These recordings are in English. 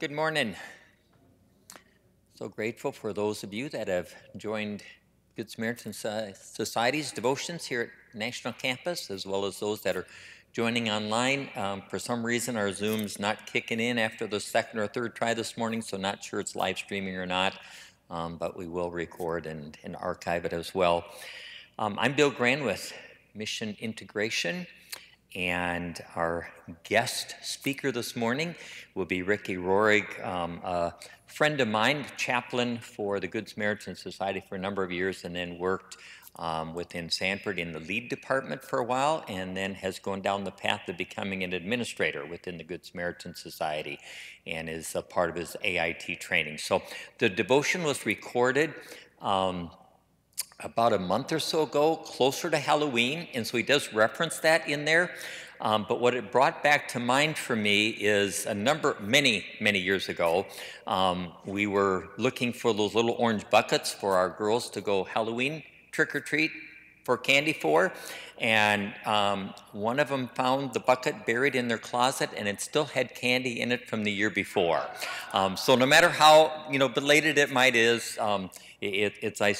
Good morning. So grateful for those of you that have joined Good Samaritan Society's devotions here at National Campus, as well as those that are joining online. Um, for some reason, our Zoom's not kicking in after the second or third try this morning, so not sure it's live streaming or not, um, but we will record and, and archive it as well. Um, I'm Bill Gran with Mission Integration. And our guest speaker this morning will be Ricky Rohrig, um, a friend of mine, chaplain for the Good Samaritan Society for a number of years, and then worked um, within Sanford in the lead department for a while, and then has gone down the path of becoming an administrator within the Good Samaritan Society and is a part of his AIT training. So the devotion was recorded. Um, about a month or so ago, closer to Halloween, and so he does reference that in there. Um, but what it brought back to mind for me is a number, many, many years ago, um, we were looking for those little orange buckets for our girls to go Halloween trick or treat for candy for. And um, one of them found the bucket buried in their closet, and it still had candy in it from the year before. Um, so no matter how you know belated it might is, um, it, it's I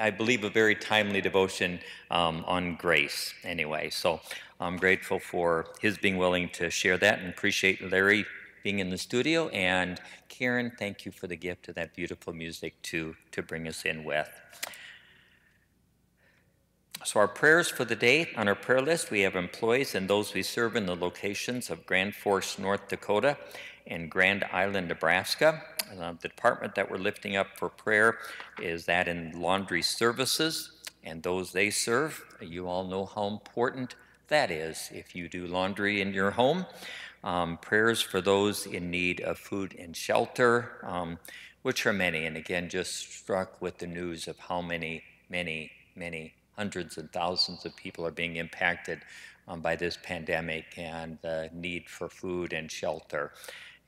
I believe, a very timely devotion um, on grace, anyway. So I'm grateful for his being willing to share that and appreciate Larry being in the studio. And Karen, thank you for the gift of that beautiful music to, to bring us in with. So, our prayers for the day on our prayer list we have employees and those we serve in the locations of Grand Forks, North Dakota, and Grand Island, Nebraska. Uh, the department that we're lifting up for prayer is that in laundry services and those they serve. You all know how important that is if you do laundry in your home. Um, prayers for those in need of food and shelter, um, which are many. And again, just struck with the news of how many, many, many hundreds and thousands of people are being impacted um, by this pandemic and the need for food and shelter.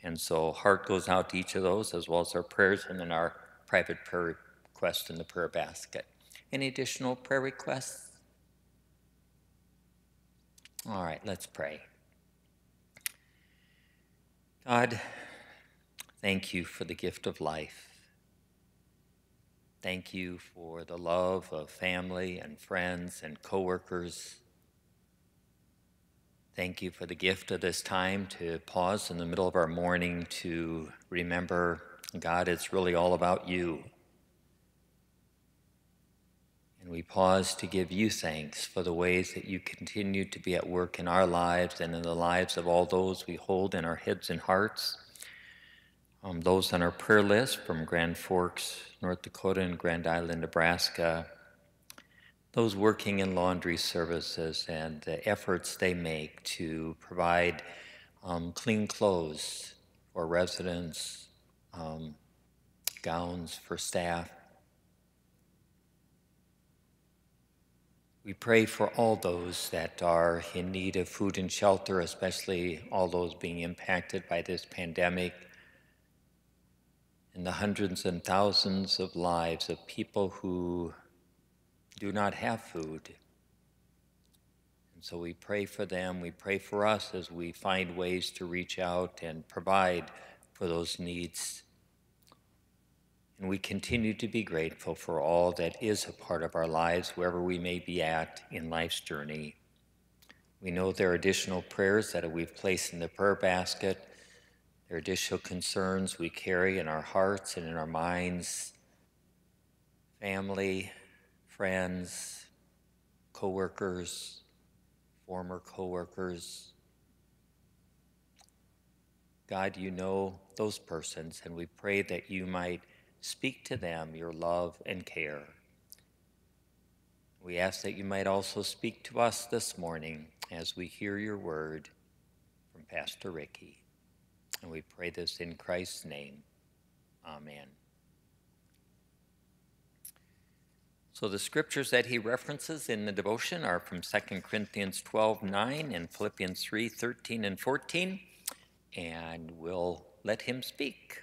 And so heart goes out to each of those, as well as our prayers, and then our private prayer request in the prayer basket. Any additional prayer requests? All right, let's pray. God, thank you for the gift of life. Thank you for the love of family and friends and coworkers. Thank you for the gift of this time to pause in the middle of our morning to remember, God, it's really all about you. And we pause to give you thanks for the ways that you continue to be at work in our lives and in the lives of all those we hold in our heads and hearts um, those on our prayer list from Grand Forks, North Dakota, and Grand Island, Nebraska, those working in laundry services and the efforts they make to provide um, clean clothes for residents, um, gowns for staff. We pray for all those that are in need of food and shelter, especially all those being impacted by this pandemic and the hundreds and thousands of lives of people who do not have food. And so we pray for them, we pray for us as we find ways to reach out and provide for those needs. And we continue to be grateful for all that is a part of our lives, wherever we may be at in life's journey. We know there are additional prayers that we've placed in the prayer basket there are additional concerns we carry in our hearts and in our minds family, friends, coworkers, former coworkers. God, you know those persons, and we pray that you might speak to them your love and care. We ask that you might also speak to us this morning as we hear your word from Pastor Ricky. And we pray this in Christ's name. Amen. So the scriptures that he references in the devotion are from 2 Corinthians 12, 9 and Philippians 3, 13 and 14. And we'll let him speak.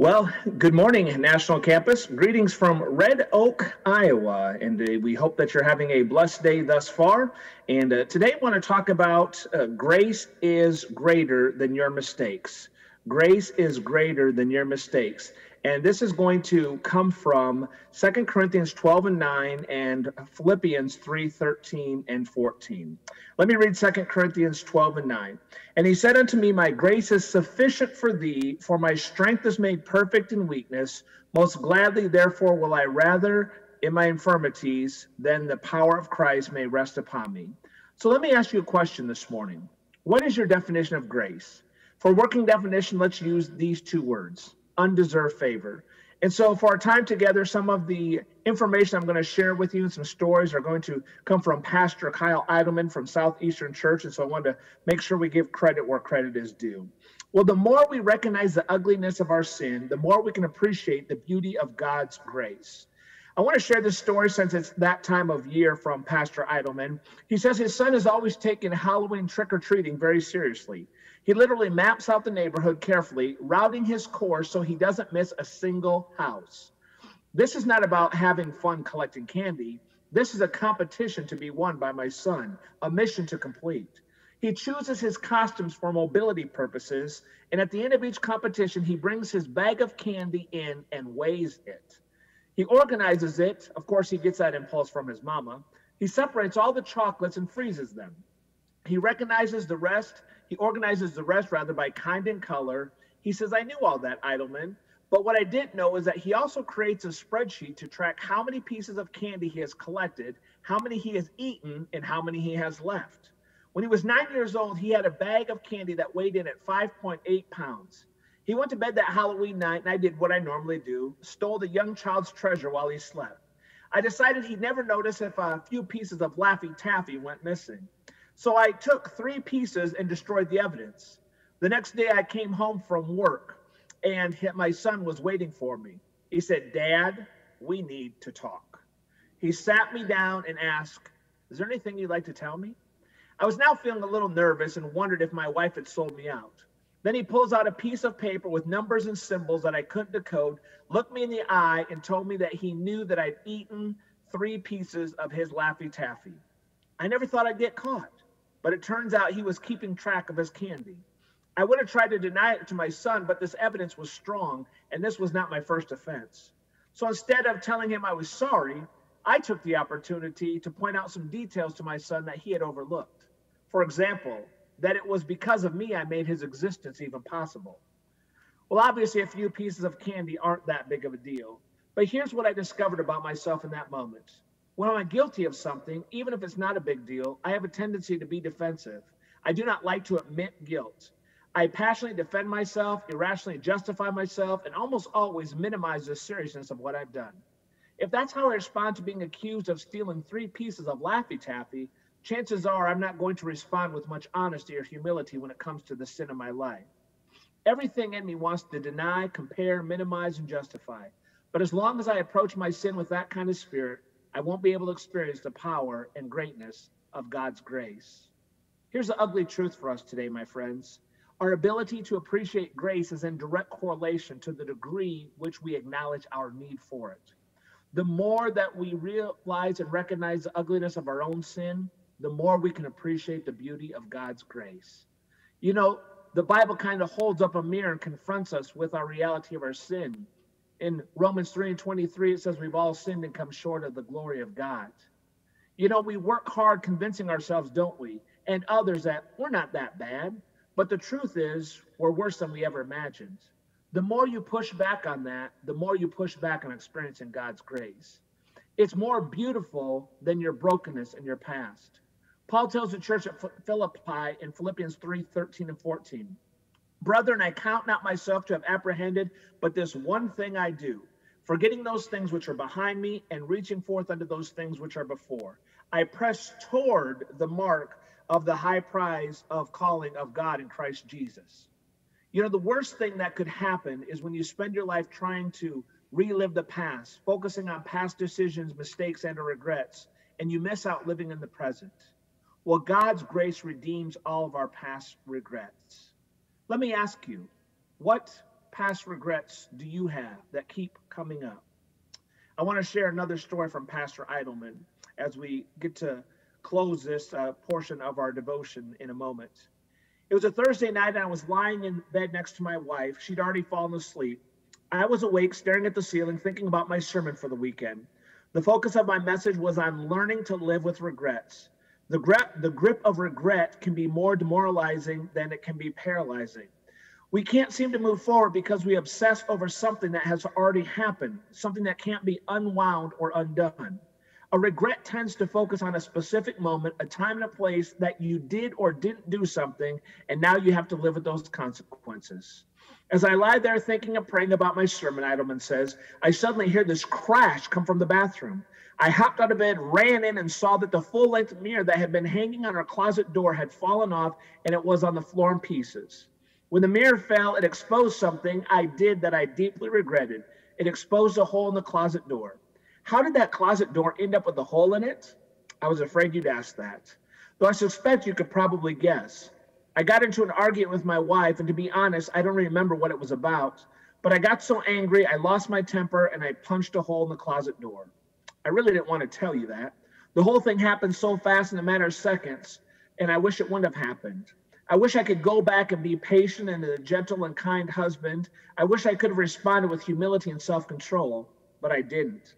Well, good morning, National Campus. Greetings from Red Oak, Iowa. And uh, we hope that you're having a blessed day thus far. And uh, today I want to talk about uh, grace is greater than your mistakes. Grace is greater than your mistakes. And this is going to come from Second Corinthians 12 and 9 and Philippians 3 13 and 14. Let me read Second Corinthians 12 and 9. And he said unto me, My grace is sufficient for thee, for my strength is made perfect in weakness. Most gladly, therefore, will I rather in my infirmities than the power of Christ may rest upon me. So let me ask you a question this morning. What is your definition of grace? For working definition, let's use these two words undeserved favor. And so, for our time together, some of the information I'm going to share with you and some stories are going to come from Pastor Kyle Idleman from Southeastern Church. And so, I wanted to make sure we give credit where credit is due. Well, the more we recognize the ugliness of our sin, the more we can appreciate the beauty of God's grace. I want to share this story since it's that time of year from Pastor Idleman. He says his son has always taken Halloween trick or treating very seriously. He literally maps out the neighborhood carefully, routing his course so he doesn't miss a single house. This is not about having fun collecting candy. This is a competition to be won by my son, a mission to complete. He chooses his costumes for mobility purposes, and at the end of each competition, he brings his bag of candy in and weighs it. He organizes it. Of course, he gets that impulse from his mama. He separates all the chocolates and freezes them. He recognizes the rest he organizes the rest rather by kind and color. He says, I knew all that, Idleman. But what I didn't know is that he also creates a spreadsheet to track how many pieces of candy he has collected, how many he has eaten, and how many he has left. When he was nine years old, he had a bag of candy that weighed in at 5.8 pounds. He went to bed that Halloween night, and I did what I normally do stole the young child's treasure while he slept. I decided he'd never notice if a few pieces of Laffy Taffy went missing. So I took three pieces and destroyed the evidence. The next day I came home from work and my son was waiting for me. He said, Dad, we need to talk. He sat me down and asked, Is there anything you'd like to tell me? I was now feeling a little nervous and wondered if my wife had sold me out. Then he pulls out a piece of paper with numbers and symbols that I couldn't decode, looked me in the eye, and told me that he knew that I'd eaten three pieces of his Laffy Taffy. I never thought I'd get caught, but it turns out he was keeping track of his candy. I would have tried to deny it to my son, but this evidence was strong, and this was not my first offense. So instead of telling him I was sorry, I took the opportunity to point out some details to my son that he had overlooked. For example, that it was because of me I made his existence even possible. Well, obviously, a few pieces of candy aren't that big of a deal. But here's what I discovered about myself in that moment. When I'm guilty of something, even if it's not a big deal, I have a tendency to be defensive. I do not like to admit guilt. I passionately defend myself, irrationally justify myself, and almost always minimize the seriousness of what I've done. If that's how I respond to being accused of stealing three pieces of Laffy Taffy, chances are I'm not going to respond with much honesty or humility when it comes to the sin of my life. Everything in me wants to deny, compare, minimize, and justify. But as long as I approach my sin with that kind of spirit, I won't be able to experience the power and greatness of God's grace. Here's the ugly truth for us today, my friends. Our ability to appreciate grace is in direct correlation to the degree which we acknowledge our need for it. The more that we realize and recognize the ugliness of our own sin, the more we can appreciate the beauty of God's grace. You know, the Bible kind of holds up a mirror and confronts us with our reality of our sin. In Romans 3 and 23, it says we've all sinned and come short of the glory of God. You know, we work hard convincing ourselves, don't we, and others that we're not that bad. But the truth is, we're worse than we ever imagined. The more you push back on that, the more you push back on experiencing God's grace. It's more beautiful than your brokenness and your past. Paul tells the church at Philippi in Philippians 3 13 and 14, Brethren, I count not myself to have apprehended, but this one thing I do, forgetting those things which are behind me and reaching forth unto those things which are before. I press toward the mark of the high prize of calling of God in Christ Jesus. You know, the worst thing that could happen is when you spend your life trying to relive the past, focusing on past decisions, mistakes, and regrets, and you miss out living in the present. Well, God's grace redeems all of our past regrets. Let me ask you, what past regrets do you have that keep coming up? I want to share another story from Pastor Idleman as we get to close this uh, portion of our devotion in a moment. It was a Thursday night, and I was lying in bed next to my wife. She'd already fallen asleep. I was awake, staring at the ceiling, thinking about my sermon for the weekend. The focus of my message was on learning to live with regrets. The grip, the grip of regret can be more demoralizing than it can be paralyzing. We can't seem to move forward because we obsess over something that has already happened, something that can't be unwound or undone. A regret tends to focus on a specific moment, a time and a place that you did or didn't do something, and now you have to live with those consequences. As I lie there thinking and praying about my sermon, Idleman says, I suddenly hear this crash come from the bathroom. I hopped out of bed, ran in, and saw that the full length mirror that had been hanging on our closet door had fallen off and it was on the floor in pieces. When the mirror fell, it exposed something I did that I deeply regretted. It exposed a hole in the closet door. How did that closet door end up with a hole in it? I was afraid you'd ask that. Though I suspect you could probably guess. I got into an argument with my wife, and to be honest, I don't remember what it was about. But I got so angry, I lost my temper and I punched a hole in the closet door. I really didn't want to tell you that. The whole thing happened so fast in a matter of seconds, and I wish it wouldn't have happened. I wish I could go back and be patient and a gentle and kind husband. I wish I could have responded with humility and self control, but I didn't.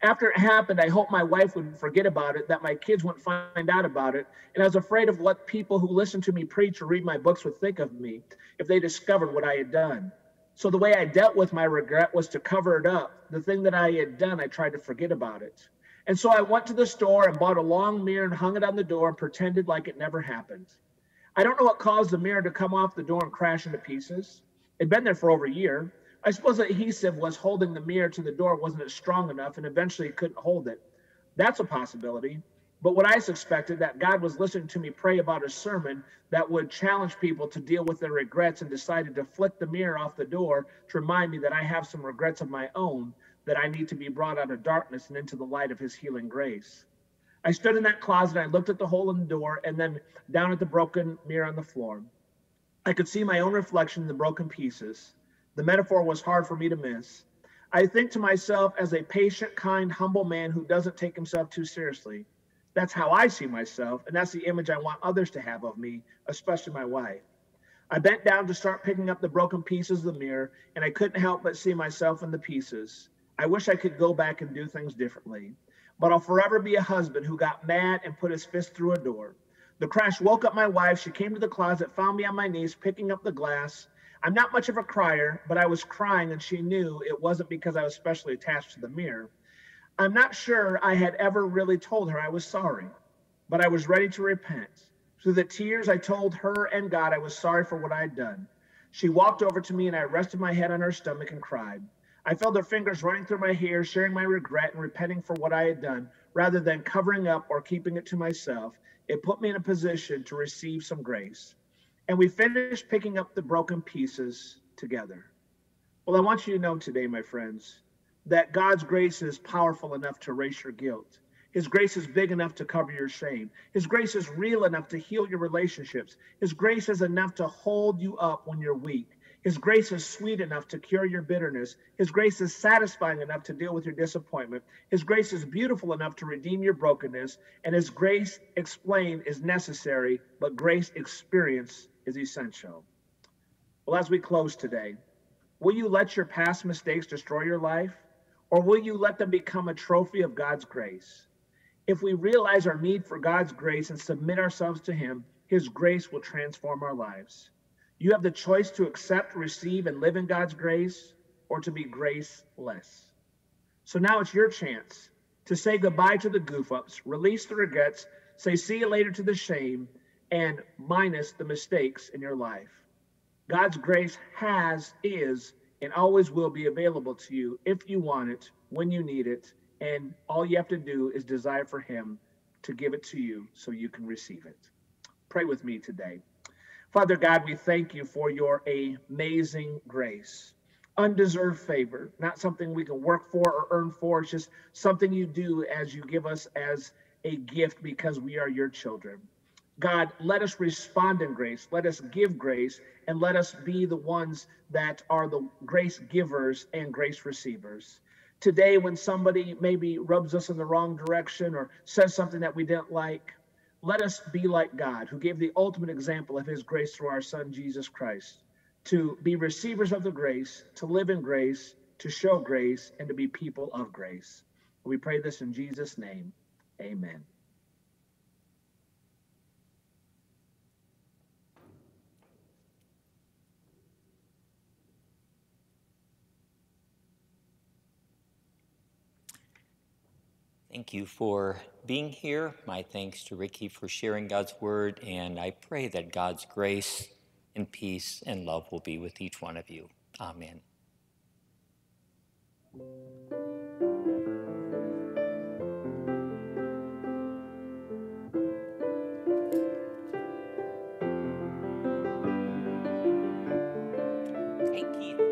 After it happened, I hoped my wife would forget about it, that my kids wouldn't find out about it. And I was afraid of what people who listen to me preach or read my books would think of me if they discovered what I had done. So the way I dealt with my regret was to cover it up. The thing that I had done, I tried to forget about it. And so I went to the store and bought a long mirror and hung it on the door and pretended like it never happened. I don't know what caused the mirror to come off the door and crash into pieces. It'd been there for over a year. I suppose the adhesive was holding the mirror to the door wasn't strong enough and eventually it couldn't hold it. That's a possibility. But what I suspected that God was listening to me pray about a sermon that would challenge people to deal with their regrets and decided to flick the mirror off the door to remind me that I have some regrets of my own that I need to be brought out of darkness and into the light of his healing grace. I stood in that closet, I looked at the hole in the door and then down at the broken mirror on the floor. I could see my own reflection in the broken pieces. The metaphor was hard for me to miss. I think to myself as a patient, kind, humble man who doesn't take himself too seriously. That's how I see myself, and that's the image I want others to have of me, especially my wife. I bent down to start picking up the broken pieces of the mirror, and I couldn't help but see myself in the pieces. I wish I could go back and do things differently, but I'll forever be a husband who got mad and put his fist through a door. The crash woke up my wife. She came to the closet, found me on my knees, picking up the glass. I'm not much of a crier, but I was crying, and she knew it wasn't because I was specially attached to the mirror. I'm not sure I had ever really told her I was sorry, but I was ready to repent. Through the tears, I told her and God I was sorry for what I had done. She walked over to me, and I rested my head on her stomach and cried. I felt her fingers running through my hair, sharing my regret and repenting for what I had done, rather than covering up or keeping it to myself. It put me in a position to receive some grace and we finished picking up the broken pieces together. Well, I want you to know today, my friends, that God's grace is powerful enough to erase your guilt. His grace is big enough to cover your shame. His grace is real enough to heal your relationships. His grace is enough to hold you up when you're weak. His grace is sweet enough to cure your bitterness. His grace is satisfying enough to deal with your disappointment. His grace is beautiful enough to redeem your brokenness. And His grace explained is necessary, but grace experience is essential. Well, as we close today, will you let your past mistakes destroy your life, or will you let them become a trophy of God's grace? If we realize our need for God's grace and submit ourselves to Him, His grace will transform our lives. You have the choice to accept, receive, and live in God's grace, or to be graceless. So now it's your chance to say goodbye to the goof ups, release the regrets, say see you later to the shame, and minus the mistakes in your life. God's grace has, is, and always will be available to you if you want it, when you need it, and all you have to do is desire for Him to give it to you so you can receive it. Pray with me today. Father God, we thank you for your amazing grace, undeserved favor, not something we can work for or earn for. It's just something you do as you give us as a gift because we are your children. God, let us respond in grace. Let us give grace and let us be the ones that are the grace givers and grace receivers. Today, when somebody maybe rubs us in the wrong direction or says something that we didn't like, let us be like God, who gave the ultimate example of his grace through our Son, Jesus Christ, to be receivers of the grace, to live in grace, to show grace, and to be people of grace. We pray this in Jesus' name. Amen. Thank you for being here. My thanks to Ricky for sharing God's word, and I pray that God's grace and peace and love will be with each one of you. Amen. Hey, Keith.